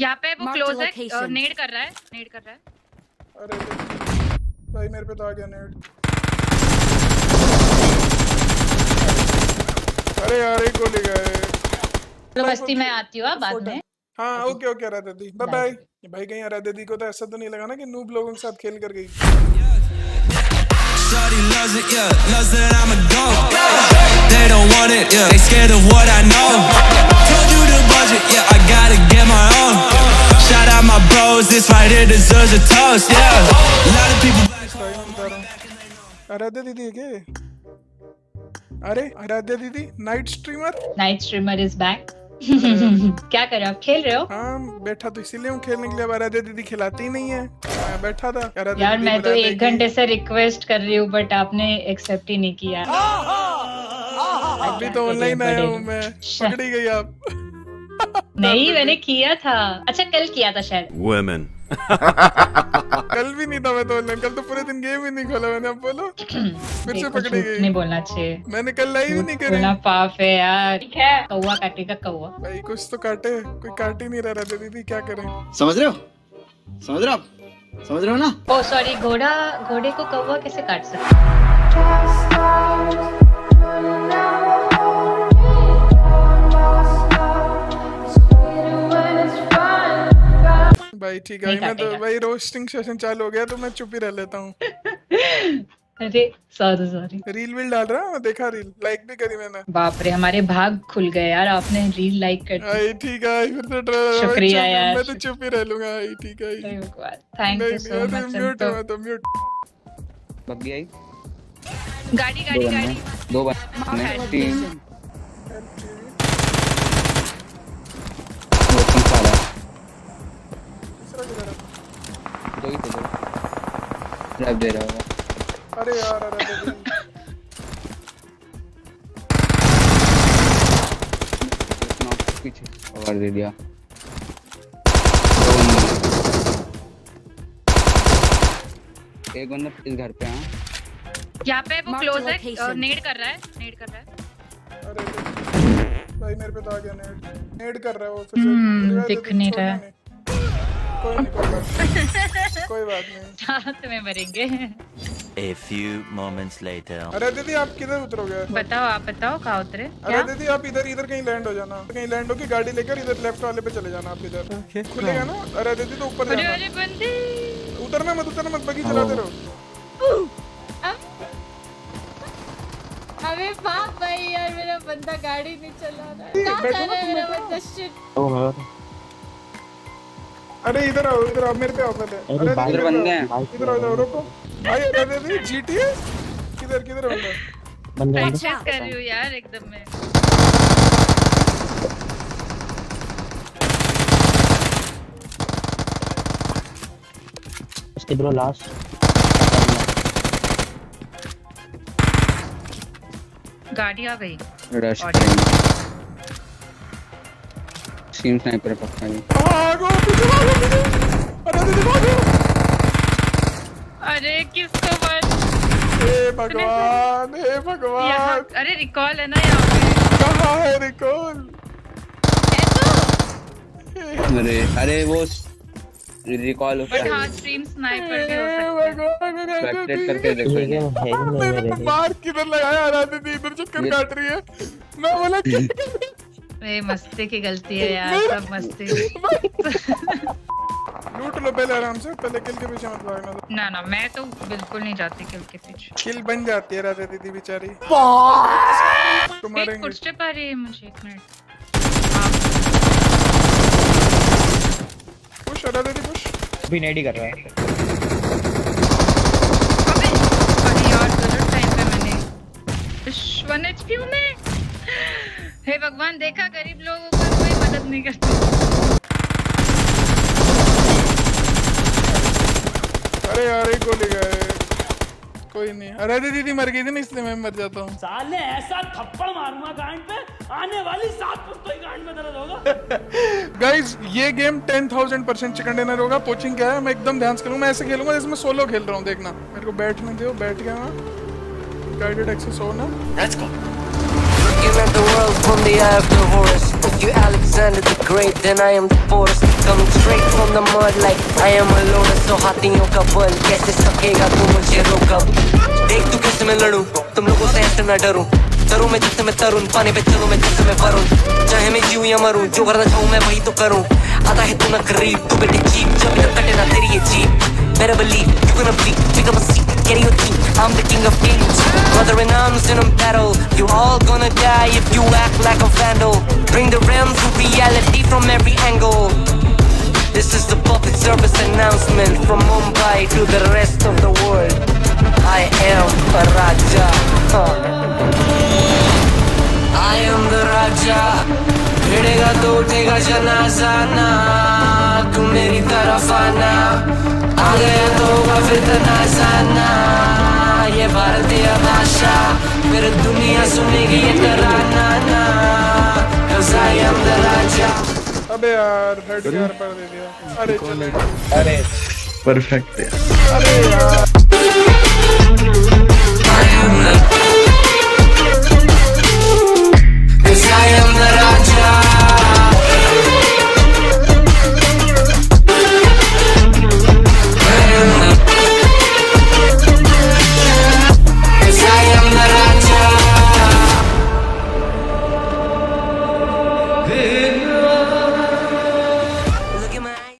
यहाँ पे वो क्लोज है. नेड कर रहा है नेड कर रहा है। अरे भाई मेरे पे तो आ गया नेट अरे यार एक गोली गए। चलो बस्ती में आती हूँ हाँ, बाद में। हाँ okay. Okay Radha di. Bye bye भाई कहीं राधा दी को तो ऐसा तो नहीं लगा ना कि नूब लोगों के साथ खेल कर गई। Bros, this right here deserves a toast, yeah. A lot of people. हूँ आराध्या दीदी है क्या अरे आराध्या दीदी night streamer night streamer is back क्या कर रहे हो? आप खेल रहे हो? हाँ बैठा तो इसीलिए हूँ खेलने के लिए। अब आराध्या दीदी खिलाती ही नहीं है। मैं बैठा था। यार दीदी मैं तो एक घंटे से रिक्वेस्ट कर रही हूँ बट आपने एक्सेप्ट ही नहीं किया। अभी तो ऑनलाइन आया हूँ मैं। पकड़ी गई आप। नहीं मैंने किया था। अच्छा कल किया था शायद। Women. कल भी नहीं था मैं तो ऑनलाइन कल तो पूरे दिन गेम ही नहीं खोला मैंने अब बोलो। फिर से पकड़ी झूठ नहीं बोलना चाहिए। मैंने कल लाइव ही नहीं करी। बोलना पाप है यार। ठीक है। कौवा काटेगा कौवा। भाई कुछ तो काटे। कोई काट ही नहीं रहा राधा दीदी क्या करें? समझ रहे हो? समझ रहे हो आप? समझ रहे हो ना? ओ सॉरी घोड़ा घोड़े को कौवा कैसे काट सकता भाई ठीक है मैं तो भाई रोस्टिंग सेशन चालू हो गया तो मैं चुप ही रह लेता हूँ। अरे सॉरी सॉरी रील वील डाल रहा मैं देखा रील लाइक भी करी मैंने। बाप रे हमारे भाग खुल गए यार आपने रील लाइक कर दी। आई ठीक है फिर तो शुक्रिया यार, मैं तो चुप ही रह लूँगा आई ठीक है thank you so much mute मैं तो म्यूट बग्गी आई? गाड़ी गाड़ी गाड़ी। दो बंदे तीन। है दो ही दो। दे रहा होगा अरे यार अरे पीछे और दे दिया। एक बंदा इस घर पे हाँ। यहाँ पे वो क्लोज है location. नेड कर रहा है नेड कर रहा है। अरे भाई मेरे पे तो आ गया नेट नेट कर रहा है वो फिर हम्म, दे दिख नहीं रहा। नहीं। कोई नहीं कोई बात नहीं। कोई बात नहीं। साथ में मरेंगे। A few moments later. अरे दीदी आप किधर उतरोगे? बताओ आप बताओ कहाँ उतरे? अरे दीदी आप इधर इधर कहीं लैंड हो जाना। कहीं लैंड होके गाड़ी लेकर इधर लेफ़्ट वाले पे चले जाना आप इधर। खुलेगा ना? अरे दीदी तो ऊपर अरे जाना। अरे बंदे। उतरना मत उतरना मत बगी चलाते रहो। अबे बाप भाई यार मेरा बंदा गाड़ी नहीं चला रहा। है कहाँ जा रहा है मेरा बंदा? शिट अरे इधर आओ इधर आओ मेरे पे आओ पहले। अरे इधर बंदे हैं। इधर आओ इधर रुको। भाई अरे दीदी जीटी है किधर किधर है? बंदा प्रैक्टिस कर रही हूँ यार एकदम में। उसके ब्रो लास्ट गाड़ी आ गई। रश स्ट्रीम स्नाइपर पक्का नहीं। भागो पीछे भागो पीछे अरे दीदी भागो अरे किसको बस हे भगवान। हे यहाँ भगवान अरे रिकॉल है ना यहाँ पे? कहाँ है रिकॉल अरे अरे वो रिकॉल होता बट है हाँ स्ट्रीम स्नाइपर भी हो हे सकता है। भगवान करके देखो। ये है नहीं मेरे मार किधर लगाया अरे दीदी इधर चक्कर काट रही है। मैं बोला मस्ती की गलती है यार सब मस्ती। लूट लो पहले आराम से पहले किल के पीछे मत भागना। ना ना मैं तो बिल्कुल नहीं जाती किल के पीछे। किल बन जाती है राधा दीदी बेचारी। तुम्हारे फुटस्टेप आ रही है मुझे एक मिनट। पुश राधा दीदी पुश। भी नेडी कर रहा है। अबे अरे यार गलत टाइम पे मैंने। वन एचपी हूँ मैं। हे भगवान देखा गरीब लोगों का कोई मदद नहीं करते। अरे यार एक गोली गए। कोई नहीं। अरे दीदी दीदी मर गई थी ना इसलिए मैं मर जाता हूँ। साले ऐसा थप्पड़ मारूँगा गांड पे। आने वाली सात पुश्तों ही गांड में दर्द होगा। गाइज़ ये game ten thousand percent chicken dinner होगा। पोचिंग क्या है? मैं एकदम ध्यान से खेलूँगा मैं ऐसे खेलूँगा जैसे मैं सोलो खेल रहा हूँ देखना। मेरे को बैठने दो बैठ गया गाइडेड एक्सेस हो ना at the world from the eye of the horse. If you Alexander the Great, then I am the force. Come from the mud like I am a loner so हाथियों का बल कैसे सकेगा तू मुझे रोक अब देख तू कैसे मैं लड़ूं तुम लोगों से ऐसे ना डरूं डरूं मैं जिससे मैं तरुण पानी पे चलूँ मैं जिससे मैं वरुण चाहे मैं जीऊं या मरूं जो करना चाहूँ मैं वही तो करूँ आता है तू ना करीब तू बेटे चीप जब तक कटे ना तेरी ये jeep Better believe you're gonna be pick up a I'm the king of kings, brother in arms in a battle. You all gonna die if you act like a vandal. Bring the realms of reality from every angle. This is the public service announcement from Mumbai to the rest of the world. I am a Raja. Huh. I am the Raja. भिड़ेगा तो उठेगा जनाजा ना तू मेरी तरफ आना आ गया तो होगा फिर तनाजाना ये भारतीय भाषा फिर दुनिया सुनेगी ये तराना ना। I am the अबे यार हेड यार पर दे दिया। अरे चले। अरे परफेक्ट यार अरे यार।